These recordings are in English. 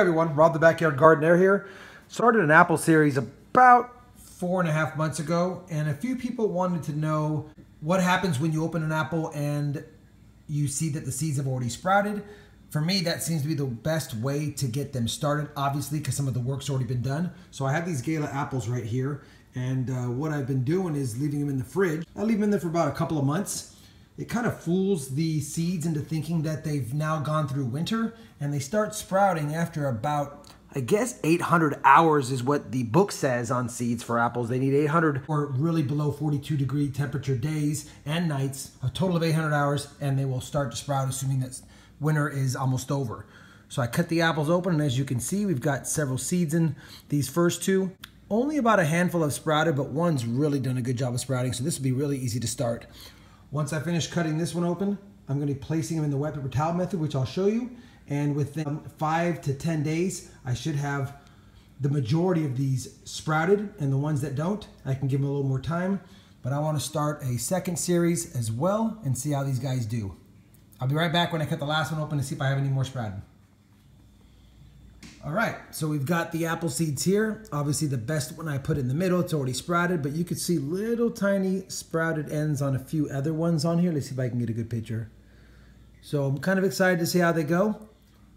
everyone, Rob the Backyard Gardener here. Started an apple series about four and a half months ago, and a few people wanted to know what happens when you open an apple and you see that the seeds have already sprouted. For me, that seems to be the best way to get them started, obviously, because some of the work's already been done. So I have these Gala apples right here, and uh, what I've been doing is leaving them in the fridge. I leave them in there for about a couple of months. It kind of fools the seeds into thinking that they've now gone through winter, and they start sprouting after about I guess 800 hours is what the book says on seeds for apples. They need 800 or really below 42 degree temperature days and nights, a total of 800 hours, and they will start to sprout, assuming that winter is almost over. So I cut the apples open, and as you can see, we've got several seeds in these first two. Only about a handful have sprouted, but one's really done a good job of sprouting, so this will be really easy to start. Once I finish cutting this one open, I'm going to be placing them in the wet paper towel method, which I'll show you. And within um, five to 10 days, I should have the majority of these sprouted and the ones that don't, I can give them a little more time. But I want to start a second series as well and see how these guys do. I'll be right back when I cut the last one open to see if I have any more sprouted. All right, so we've got the apple seeds here. Obviously the best one I put in the middle, it's already sprouted, but you could see little tiny sprouted ends on a few other ones on here. Let's see if I can get a good picture. So I'm kind of excited to see how they go.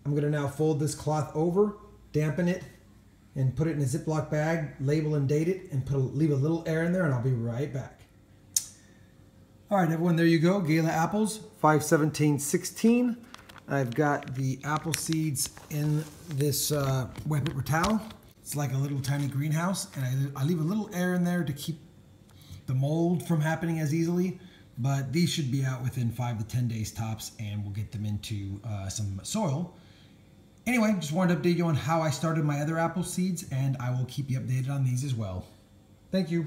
I'm gonna now fold this cloth over, dampen it, and put it in a Ziploc bag, label and date it, and put a, leave a little air in there, and I'll be right back. All right, everyone, there you go. Gala apples, 51716. I've got the apple seeds in this uh, wet paper towel. It's like a little tiny greenhouse, and I, I leave a little air in there to keep the mold from happening as easily. But these should be out within five to 10 days tops, and we'll get them into uh, some soil. Anyway, just wanted to update you on how I started my other apple seeds, and I will keep you updated on these as well. Thank you.